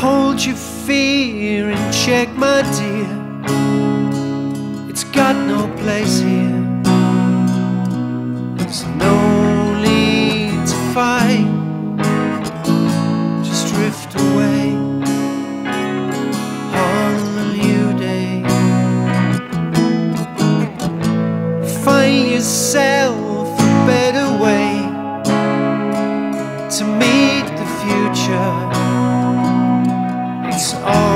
hold your fear in check, my dear. It's got no place here. There's no need to fight. Just drift away on a new day. Find yourself a better way to meet the future it's all.